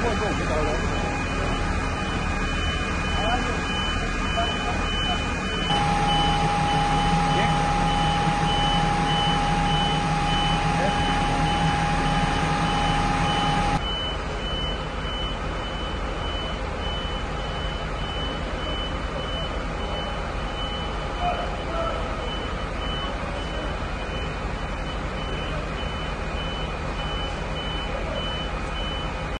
不会跟我们打